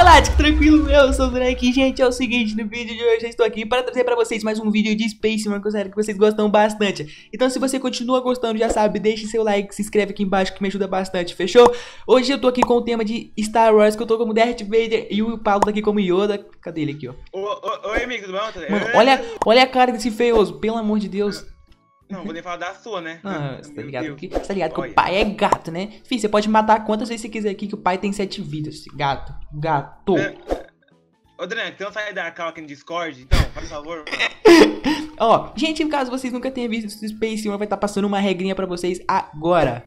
Galáctico, tranquilo? Eu sou o Drake gente, é o seguinte, no vídeo de hoje eu estou aqui para trazer para vocês mais um vídeo de Space Man que eu sério que vocês gostam bastante. Então se você continua gostando, já sabe, deixe seu like, se inscreve aqui embaixo que me ajuda bastante, fechou? Hoje eu tô aqui com o tema de Star Wars, que eu tô como Darth Vader e o Paulo tá aqui como Yoda. Cadê ele aqui, ó? oi, amigo, tudo bom? Mano, olha, olha a cara desse feioso, pelo amor de Deus. Não, vou nem falar da sua, né? Ah, você tá ligado, que, você tá ligado que o pai é gato, né? Fih, você pode matar quantas vezes você quiser aqui que o pai tem sete vidas. Gato. Gato. É, Ô, Dran, tem um sair da aqui no Discord, então, por favor. Ó, gente, caso vocês nunca tenham visto o Space One, vai estar tá passando uma regrinha pra vocês agora.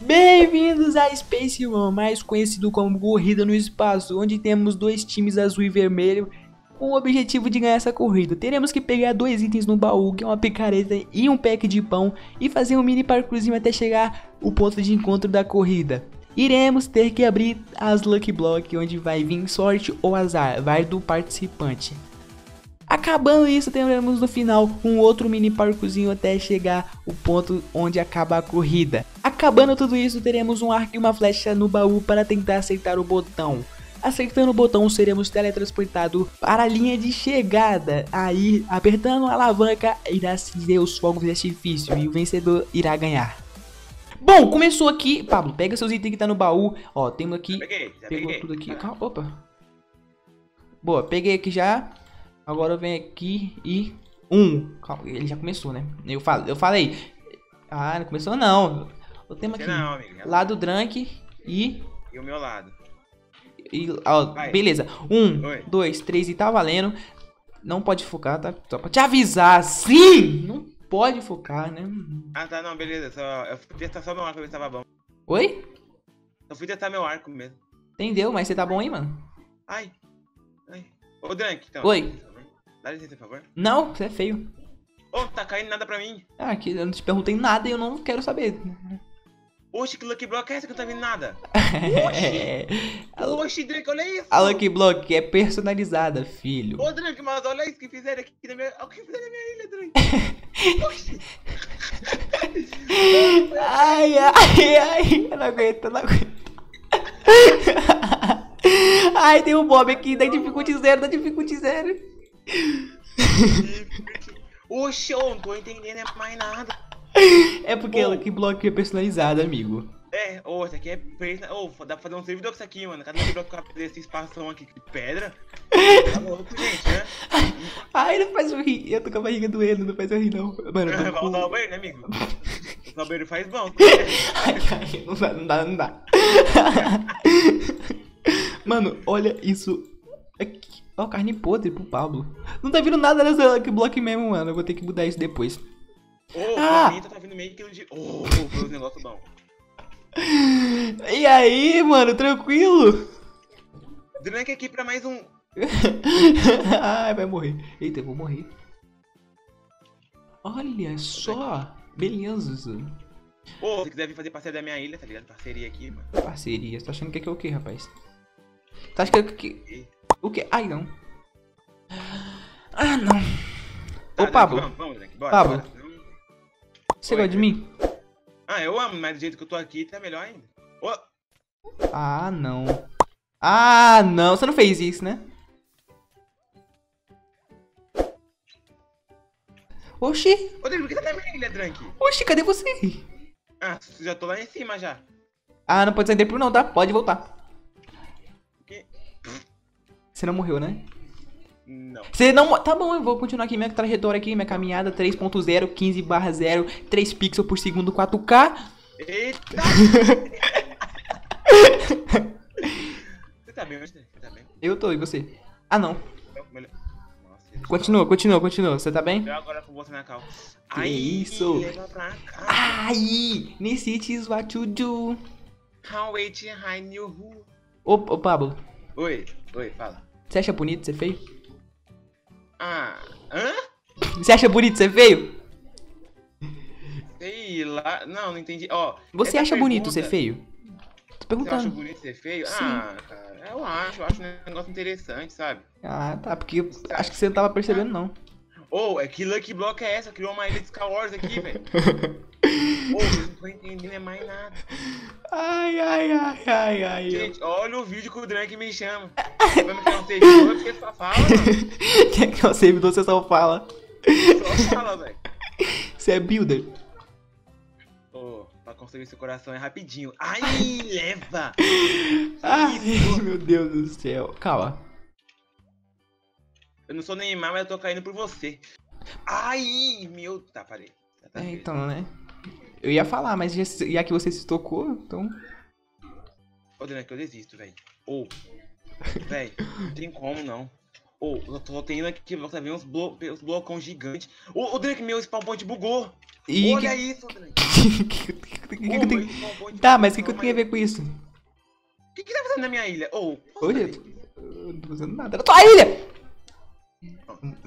Bem-vindos a Space One, mais conhecido como Corrida no Espaço, onde temos dois times azul e vermelho com o objetivo de ganhar essa corrida. Teremos que pegar dois itens no baú, que é uma picareta e um pack de pão, e fazer um mini parkourzinho até chegar o ponto de encontro da corrida. Iremos ter que abrir as Lucky Block, onde vai vir sorte ou azar, vai do participante. Acabando isso, teremos no final um outro mini parkourzinho até chegar o ponto onde acaba a corrida. Acabando tudo isso, teremos um arco e uma flecha no baú para tentar acertar o botão. Acertando o botão, seremos teletransportados para a linha de chegada. Aí, apertando a alavanca, irá acender os fogos de artifício e o vencedor irá ganhar. Bom, começou aqui. Pablo, pega seus itens que tá no baú. Ó, temos aqui. Peguei, pegou peguei. tudo aqui. Calma, opa. Boa, peguei aqui já. Agora eu venho aqui e. Um. Calma, ele já começou, né? Eu, falo, eu falei. Ah, não começou não. O tema aqui. Não, amigo, lado Drank e. E o meu lado. E, ó, beleza. Um, Oi. dois, três e tá valendo. Não pode focar, tá? Só pra te avisar. Sim! Não pode focar, né? Ah, tá, não, beleza. Só, eu fui testar só meu arco pra ver se tava bom. Oi? Eu fui testar meu arco mesmo. Entendeu? Mas você tá bom aí, mano? Ai. Ai. Ô, Drank, então. Oi. Dá licença, por favor. Não, você é feio. Ô, oh, tá caindo nada pra mim. Ah, aqui eu não te perguntei nada e eu não quero saber. Oxe, que Lucky Block é essa que eu não tá vendo nada? Oxe! Oxe, Drake, olha isso! A Lucky Block é personalizada, filho. Ô, Drake, mas olha isso que fizeram aqui na minha... Olha o que fizeram na minha ilha, Drake. Oxe! ai, ai, ai, eu não aguento, eu não aguento. ai, tem um Bob aqui, da dificuldade zero, da dificuldade zero. Oxe, eu não tô entendendo mais nada. É porque ela que bloqueia personalizada, amigo. É, ô, oh, isso aqui é preta. Ô, oh, dá pra fazer um servidor com isso aqui, mano. Cada servidor com esse espação aqui de pedra. Tá louco, gente, né? Ai, não faz eu rir. Eu tô com a barriga doendo, não faz eu rir, não. Mano, eu tô usar o banheiro, né, amigo? Usar o banheiro faz bom. ai, ai, não dá, não dá, não dá. Mano, olha isso. Aqui. Ó, carne podre pro Pablo. Não tá vindo nada nessa block mesmo, mano. Eu vou ter que mudar isso depois. Ô, oh, ah. pimenta tá vindo meio quilo de. Ô, oh, foi um negócio bom. E aí, mano, tranquilo? Drunk aqui pra mais um. Ai, vai morrer. Eita, eu vou morrer. Olha só. Beleza. Ô, oh, se quiser vir fazer parceria da minha ilha, tá ligado? Parceria aqui, mano. Parceria. Você tá achando que é o quê, rapaz? Tá achando que. O quê? Ai, não. Ah, não. Tá, Ô, Pablo. Vamos, vamos, Bora, Pablo. Você gosta de mim? Ah, eu amo, mas do jeito que eu tô aqui tá melhor ainda. Oh. Ah, não. Ah, não. Você não fez isso, né? Oxi. Rodrigo, por que você tá na minha ilha, Drank? Oxi, cadê você? Ah, já tô lá em cima já. Ah, não pode sair por não, tá? Pode voltar. Você não morreu, né? Não. Você não. Tá bom, eu vou continuar aqui minha trajetória aqui, minha caminhada 3.0, 15 barra 0, 3 pixels por segundo, 4K. Eita! você tá bem, você tá bem? Eu tô, e você? Ah, não. Continua, continua, continua. Você tá bem? Eu agora com você na cal. Que Ai, isso? Ai, Nesse is what you do. How wait behind you. Ô, ô, Pablo. Oi, oi, fala. Você acha bonito ser feio? Ah, hã? Você acha bonito ser feio? Sei lá, não, não entendi. Ó, Você acha pergunta... bonito ser feio? Tô perguntando. Você acha bonito ser feio? Sim. Ah, cara, eu acho, eu acho um negócio interessante, sabe? Ah, tá, porque acho que você não tava percebendo, não. Ô, oh, é que Lucky Block é essa? Criou uma ilha de Star Wars aqui, velho. Ô, eu não tô entendendo é mais nada. Ai, ai, ai, ai, ai. Gente, olha o vídeo que o Drake me chama. Vai me chamar um servidor porque só fala, mano. Quem é que é o servidor, você só fala. Só fala, velho. Você é builder. Ô, pra conseguir seu coração é rapidinho. Ai, leva! Ai, meu Deus do céu. Calma. Eu não sou Neymar, mas eu tô caindo por você. Ai, meu... Tá, parei. Já tá É, então, né? Eu ia falar, mas já, já que você se tocou, então. Ô, Drake, eu desisto, velho. Ô, velho, não tem como, não. Ô, eu tô tendo aqui, você vê uns, blo uns blocão gigantes. Ô, ô, Drake, meu spawn point bugou. E. Olha que- isso, Drake. que- que- que- que tem- Tá, mas o que, que eu tenho a ver com isso? O que que tá fazendo na minha ilha? Posso Oi, saber? eu não tô fazendo nada. Na tua ilha!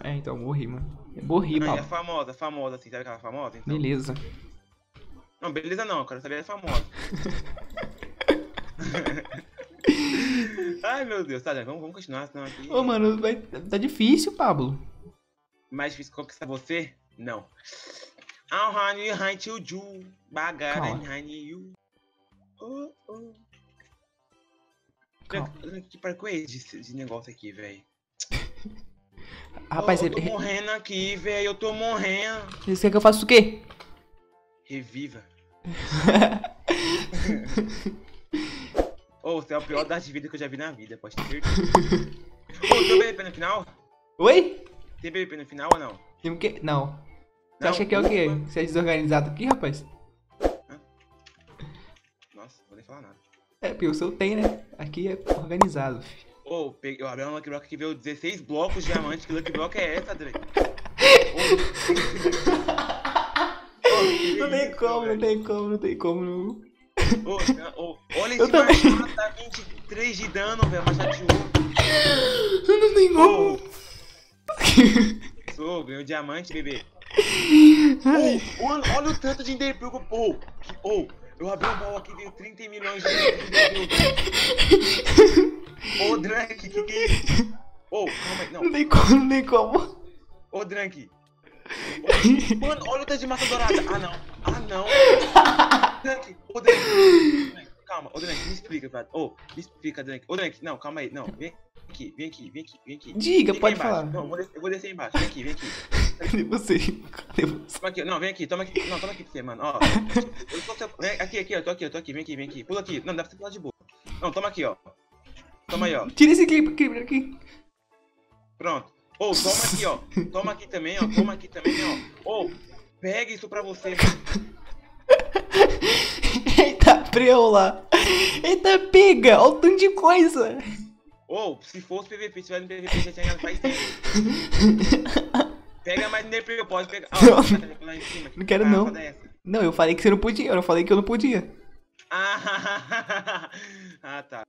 É, então, morri, mano. Eu morri, Não, é famosa, famosa, assim, sabe aquela famosa? Então. Beleza. Não, beleza não, eu quero saber a famosa. Ai, meu Deus, tá, vamos, vamos continuar, senão aqui... Ô, mano, vai, tá difícil, Pablo. Mais difícil conquistar você? Não. I'll honey, hunt you, you, bagara, honey, you. Oh, oh. Calma. Que parco é esse de, de negócio aqui, velho? Rapaz, eu, eu tô ele- morrendo aqui, velho, eu tô morrendo. você quer que eu faça o quê? Reviva. Ô, você é o pior das de vida que eu já vi na vida, pode ter certeza. Ô, tem BBP no final? Oi? Tem BBP no final ou não? Tem o quê? Não. Você acha que é o quê? Você é desorganizado aqui, rapaz? Nossa, não vou nem falar nada. É, porque o seu tem, né? Aqui é organizado, filho. Ô, pe- eu abri uma Lucky Block que veio 16 blocos de diamante. Que Lucky Block é essa, Drake? Não tem como, não tem como, não tem como. Não. Ô, ô, olha esse também. machado, tá 23 de dano, velho. Machado de ouro. Não tem como. Ô, sou, ganhou diamante, bebê. Ô, mano, olha o tanto de Ender Pearl. Ô, que- ô, eu abri um baú aqui, veio 30 milhões de Ender Pearl. Ô, Drake, que que é isso? Ô, calma aí, Não não. tem como, não tem como. Ô, Drake. Ô, Mano, olha o tanto de massa dourada. Ah, não. Ah, não. Ô, Drake. Calma, ô, Drake, me explica, cara. Ô, me explica, Drake. Ô, Drake, não, calma aí. Não, vem aqui, vem aqui, vem aqui, vem aqui. Diga, Fica pode falar. Não, eu vou, descer, eu vou descer embaixo. Vem aqui, vem aqui. Cadê você? Cadê você? Toma aqui, não, vem aqui, toma aqui. Não, toma aqui pra você, mano. Ó. Eu tô vem Aqui, aqui, ó. Tô aqui, eu tô aqui. Vem aqui, vem aqui. Pula aqui. Não, dá pra você pular de boa. Não, toma aqui, ó. Toma aí, ó. Tira esse clipe, clipe aqui. Pronto. Ô, toma aqui, ó. Toma aqui também, ó. Toma aqui também, ó. Ô, pega isso pra você. Eita, preula. Eita, pega. Olha o tanto de coisa. Ô, se fosse PVP, se tiver no PVP, já tinha ganhado faz tempo. Pega mais DP, pode pegar. Ó, Não. tá lá em cima. Não quero, Ah, não. essa. Não, eu falei que você não podia. Eu não falei que eu não podia. Ah, ah, tá.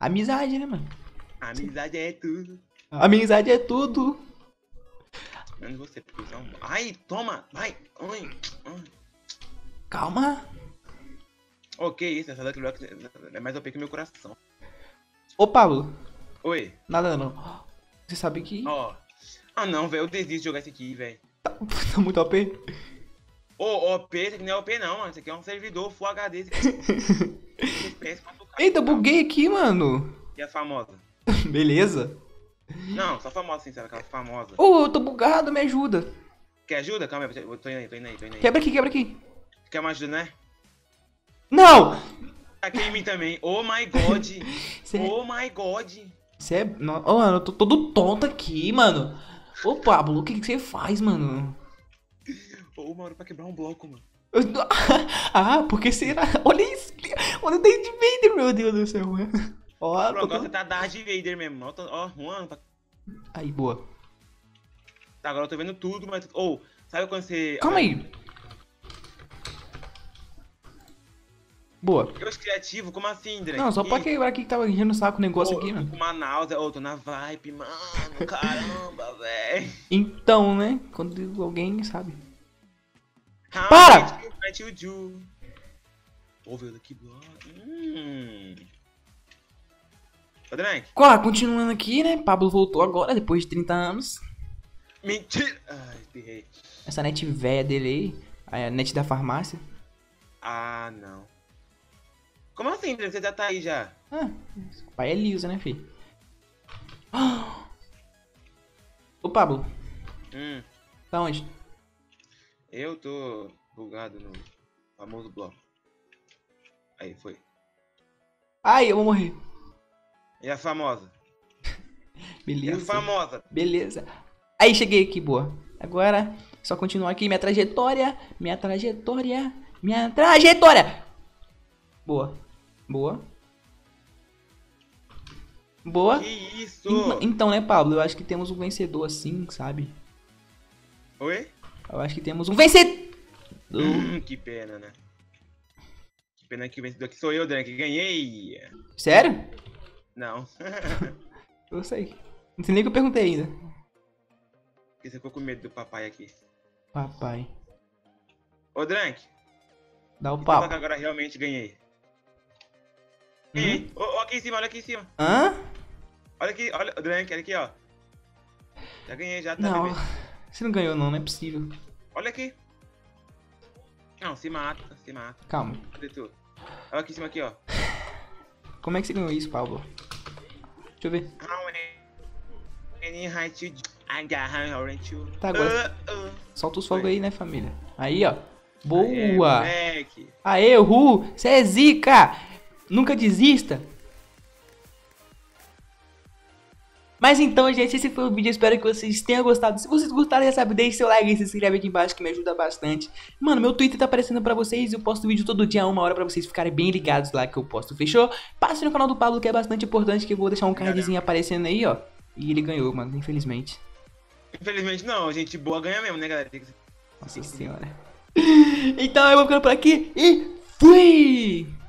Amizade, né, mano? Amizade é tudo. Amizade é tudo. Menos você, cuzão. Ai, toma, vai. Ai, ai. Calma. Ok, isso, essa Lucky Block é mais OP que meu coração. Ô, Pablo. Oi, Nada não. Você sabe que ó. Ah não, velho, eu desisto de jogar esse aqui, velho. tá muito OP. Ô, OP, esse aqui não é OP não, mano. Esse aqui é um servidor Full HD. Esse aqui. 4K. Eita, buguei aqui, mano. E a famosa? Beleza. Não, só famosa, assim, sabe? Aquela famosa. Ô, eu tô bugado, me ajuda. Quer ajuda? Calma aí, eu tô indo aí, tô indo aí, tô indo aí. Quebra aqui, quebra aqui. Quer uma ajuda, né? Não! Aqui em mim também. Oh my god. Cê, Oh my god. cê é. Ô, mano, eu tô todo tonto aqui, mano. Ô, Pablo, o que você faz, mano? Ô, uma hora pra quebrar um bloco, mano. Ah, porque será? Olha isso. Olha o Darth Vader, meu Deus do céu. Ó, tô agora você tá Darth Vader mesmo. Ó, ó ano pra... Aí, boa. Tá, agora eu tô vendo tudo, mas... Ou, sabe quando você... Calma aí. Boa. Eu sou criativo? Como assim, Drake? Não, só pra Ih, quebrar aqui que tava enchendo o saco o negócio ô, aqui, mano. uma náusea. Ô, tô na vibe, mano. Caramba, velho. Então, né? Quando alguém sabe. How Para! did you find you do? Ouve aqui, bloco. Hum... Drake. Quá, continuando aqui, né? Pablo voltou agora, depois de 30 anos. Mentira! Ai, errei. Essa net velha dele aí. A net da farmácia. Ah, não. Como assim? Você já tá aí já? Ah, o pai é Lisa, né, filho? Ô, Pablo, Hum, tá onde? eu tô bugado no famoso bloco. Aí, foi. Ai, eu vou morrer. E a famosa? E a Beleza. famosa? Beleza. Aí, cheguei aqui, boa. Agora, só continuar aqui minha trajetória. Minha trajetória. Minha trajetória. Boa. Boa. Boa. Que isso? Então, então, né, Pablo? Eu acho que temos um vencedor assim, sabe? Oi? Eu acho que temos um vencedor. Hum, que pena, né? Que pena que o vencedor aqui sou eu, Dan, que ganhei. Sério? Não. Eu sei. Não sei nem o que eu perguntei ainda. Porque você ficou com medo do papai aqui. Papai. Ô, Drank, Dá o fala que pau. agora realmente ganhei. Hum? Ganhei. Ô, ô, aqui em cima, olha aqui em cima. Hã? Olha aqui, olha, o Drank, olha aqui, ó. Já ganhei, já tá, Não. bebê. Você não ganhou, não. Não é possível. Olha aqui. Não, se mata, se mata. Calma. Cadê tu? Olha aqui em cima, aqui, ó. Como é que você ganhou isso, Pablo? Deixa eu ver. Tá, agora- Solta os fogos aí, né, família? Aí, ó. Boa! Aê, Ru! Você é zica! Nunca desista! Mas então, gente, esse foi o vídeo. Eu espero que vocês tenham gostado. Se vocês gostaram, já sabe, deixe seu like e se inscreve aqui embaixo que me ajuda bastante. Mano, meu Twitter tá aparecendo pra vocês. Eu posto vídeo todo dia, uma hora, pra vocês ficarem bem ligados lá que eu posto. Fechou? Passe no canal do Pablo, que é bastante importante, que eu vou deixar um cardzinho aparecendo aí, ó. E ele ganhou, mano, infelizmente. Infelizmente não, gente boa ganha mesmo, né, galera? Nossa senhora. Então eu vou ficando por aqui e fui!